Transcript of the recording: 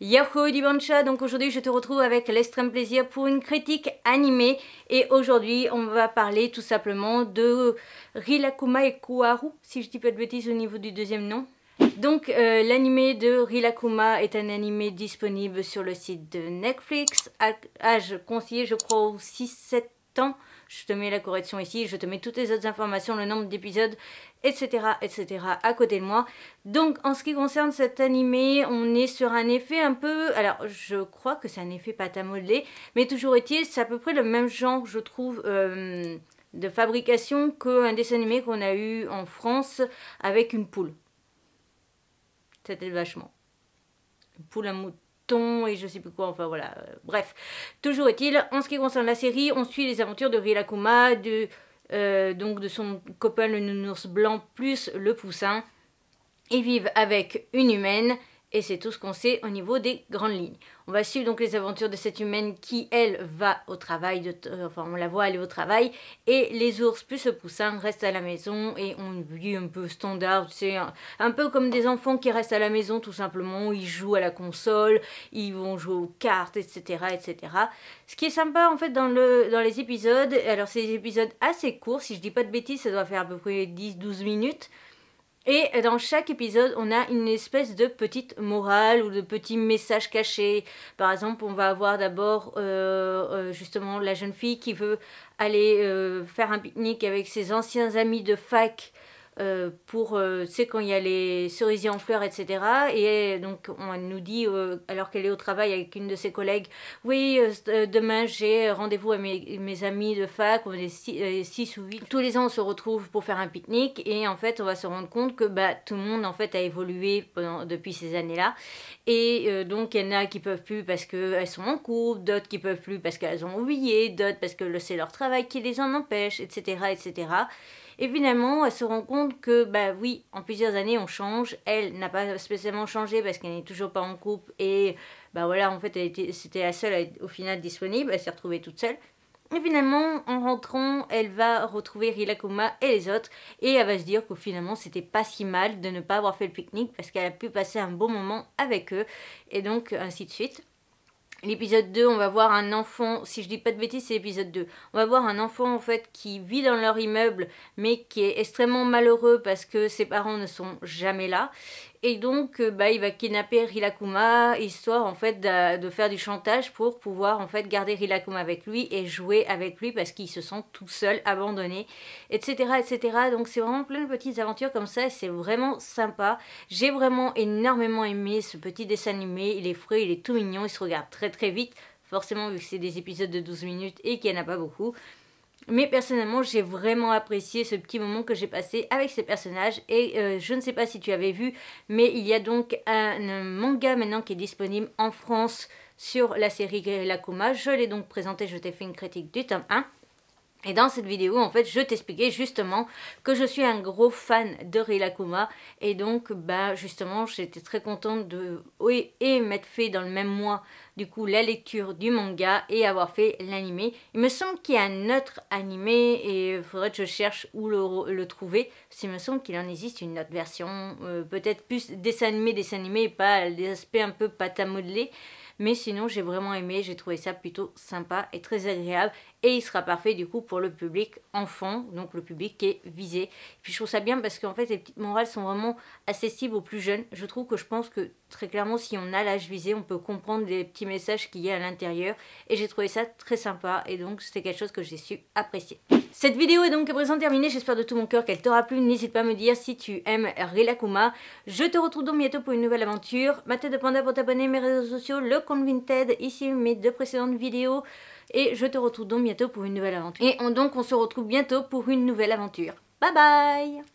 Yahoo Dibancha, donc aujourd'hui je te retrouve avec l'extrême plaisir pour une critique animée et aujourd'hui on va parler tout simplement de Rilakuma et Kuaru, si je dis pas de bêtises au niveau du deuxième nom. Donc euh, l'animé de Rilakuma est un animé disponible sur le site de Netflix, âge conseillé je crois aux 6-7 je te mets la correction ici, je te mets toutes les autres informations, le nombre d'épisodes, etc., etc. à côté de moi. Donc, en ce qui concerne cet animé, on est sur un effet un peu... Alors, je crois que c'est un effet pâte à modeler, mais toujours est-il, c'est à peu près le même genre, je trouve... Euh, de fabrication qu'un dessin animé qu'on a eu en France avec une poule. C'était vachement. Une poule à mouton et je sais plus quoi, enfin voilà. Euh, bref, toujours est-il, en ce qui concerne la série, on suit les aventures de Rilakuma, de, euh, donc de son copain le nounours blanc plus le poussin. Ils vivent avec une humaine et c'est tout ce qu'on sait au niveau des grandes lignes. On va suivre donc les aventures de cette humaine qui, elle, va au travail, de enfin on la voit aller au travail, et les ours plus le poussin restent à la maison et ont une vie un peu standard, c'est un, peu comme des enfants qui restent à la maison tout simplement, ils jouent à la console, ils vont jouer aux cartes, etc. etc. Ce qui est sympa en fait dans, le, dans les épisodes, alors c'est des épisodes assez courts, si je dis pas de bêtises, ça doit faire à peu près 10-12 minutes, et dans chaque épisode, on a une espèce de petite morale ou de petit message caché. Par exemple, on va avoir d'abord euh, euh, justement la jeune fille qui veut aller euh, faire un pique-nique avec ses anciens amis de fac euh, pour, euh, tu sais, quand il y a les cerisiers en fleurs, etc. Et donc, on nous dit, euh, alors qu'elle est au travail avec une de ses collègues, oui, demain j'ai rendez-vous à mes, amis de fac, on est 6 ou 8. Tous les ans, on se retrouve pour faire un pique-nique et en fait, on va se rendre compte que bah, tout le monde en fait a évolué depuis ces années-là. Et donc, il y en a qui peuvent plus parce qu'elles sont en couple, d'autres qui peuvent plus parce qu'elles ont oublié, d'autres parce que c'est leur travail qui les en empêche, etc. etc. Finalement, elle se rend compte que, bah oui, en plusieurs années, on change. Elle n'a pas spécialement changé parce qu'elle n'est toujours pas en couple. Et bah voilà, en fait, c'était la seule au final disponible. Elle s'est retrouvée toute seule. Et finalement, en rentrant, elle va retrouver Rilakuma et les autres. Et elle va se dire que finalement, c'était pas si mal de ne pas avoir fait le pique-nique parce qu'elle a pu passer un bon moment avec eux. Et donc, ainsi de suite. L'épisode 2, on va voir un enfant, si je dis pas de bêtises, c'est l'épisode 2. On va voir un enfant en fait qui vit dans leur immeuble mais qui est extrêmement malheureux parce que ses parents ne sont jamais là. Et donc, euh, bah, il va kidnapper Rilakuma, histoire en fait de, faire du chantage pour pouvoir en fait garder Rilakuma avec lui et jouer avec lui parce qu'il se sent tout seul, abandonné, etc. etc. Donc c'est vraiment plein de petites aventures comme ça, c'est vraiment sympa. J'ai vraiment énormément aimé ce petit dessin animé, il est frais, il est tout mignon, il se regarde très très vite. Forcément, vu que c'est des épisodes de 12 minutes et qu'il n'y en a pas beaucoup. Mais personnellement, j'ai vraiment apprécié ce petit moment que j'ai passé avec ces personnages. Et euh, je ne sais pas si tu avais vu, mais il y a donc un, manga maintenant qui est disponible en France sur la série Lakuma. Je l'ai donc présenté, je t'ai fait une critique du tome 1. Et dans cette vidéo, en fait, je t'expliquais justement que je suis un gros fan de Rilakuma. Et donc, bah, justement, j'étais très contente de oui, et m'être fait dans le même mois, du coup, la lecture du manga et avoir fait l'animé. Il me semble qu'il y a un autre animé et il faudrait que je cherche où le, trouver. Parce me semble qu'il en existe une autre version, euh, peut-être plus dessin animé, dessin animé et pas des aspects un peu pâte à modeler. Mais sinon, j'ai vraiment aimé, j'ai trouvé ça plutôt sympa et très agréable. Et il sera parfait du coup pour le public enfant, donc le public qui est visé. Et puis je trouve ça bien parce qu'en fait, les petites morales sont vraiment accessibles aux plus jeunes. Je trouve que je pense que très clairement, si on a l'âge visé, on peut comprendre les petits messages qu'il y a à l'intérieur. Et j'ai trouvé ça très sympa et donc c'était quelque chose que j'ai su apprécier. Cette vidéo est donc à présent terminée, j'espère de tout mon cœur qu'elle t'aura plu. N'hésite pas à me dire si tu aimes Rilakuma. Je te retrouve donc bientôt pour une nouvelle aventure. Ma de panda pour t'abonner, mes réseaux sociaux, le compte Vinted, ici mes deux précédentes vidéos. Et je te retrouve donc bientôt pour une nouvelle aventure. Et donc on se retrouve bientôt pour une nouvelle aventure. Bye bye